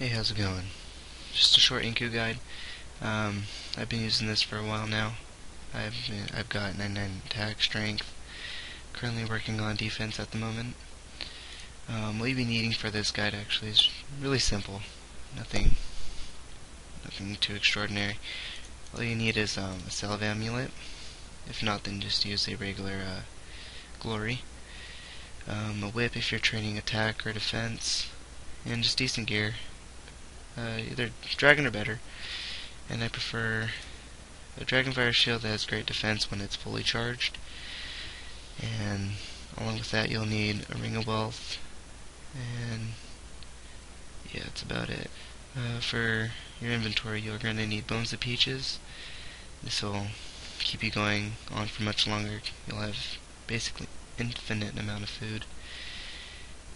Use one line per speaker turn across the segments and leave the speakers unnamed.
Hey, how's it going? Just a short Ankou guide. Um, I've been using this for a while now. I've I've got 99 attack strength. Currently working on defense at the moment. Um, what you'll be needing for this guide actually is really simple. Nothing, nothing too extraordinary. All you need is um, a salve amulet. If not, then just use a regular uh, glory. Um, a whip if you're training attack or defense, and just decent gear uh, either dragon or better. And I prefer a Dragonfire shield that has great defense when it's fully charged. And along with that, you'll need a Ring of Wealth. And yeah, that's about it. Uh, for your inventory, you're going to need Bones of Peaches. This will keep you going on for much longer. You'll have basically infinite amount of food.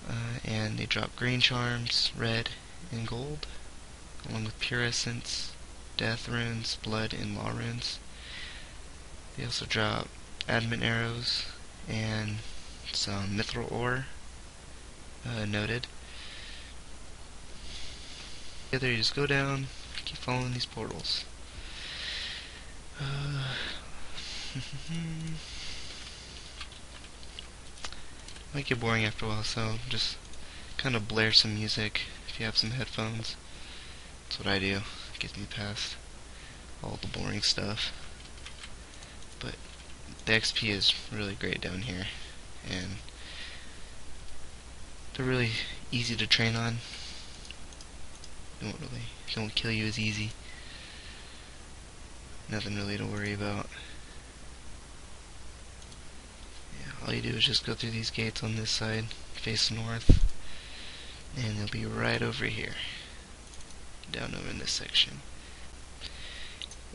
Uh, and they drop green charms, red, and gold along with Pure Essence, Death Runes, Blood, and Law Runes. They also drop Adamant Arrows and some Mithril Ore uh, noted. Together you just go down, keep following these portals. Uh, might get boring after a while, so just kind of blare some music if you have some headphones. That's what I do. Gets me past all the boring stuff. But the XP is really great down here. And they're really easy to train on. They won't really don't kill you as easy. Nothing really to worry about. Yeah, all you do is just go through these gates on this side, face north, and they'll be right over here down over in this section.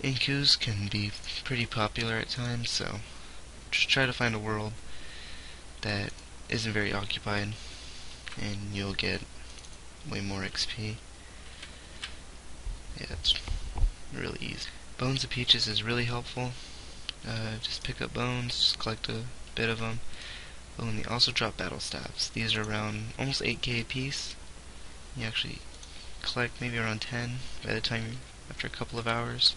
Ankous can be pretty popular at times, so just try to find a world that isn't very occupied, and you'll get way more XP. Yeah, it's really easy. Bones of Peaches is really helpful. Uh, just pick up bones, just collect a bit of them. Oh, and they also drop battle staves. These are around almost 8k a piece. You actually collect maybe around 10 by the time after a couple of hours.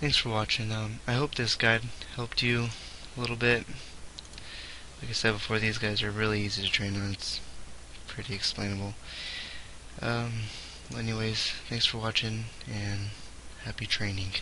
Thanks for watching. Um, I hope this guide helped you a little bit. Like I said before, these guys are really easy to train on. It's pretty explainable. Um, anyways, thanks for watching and happy training.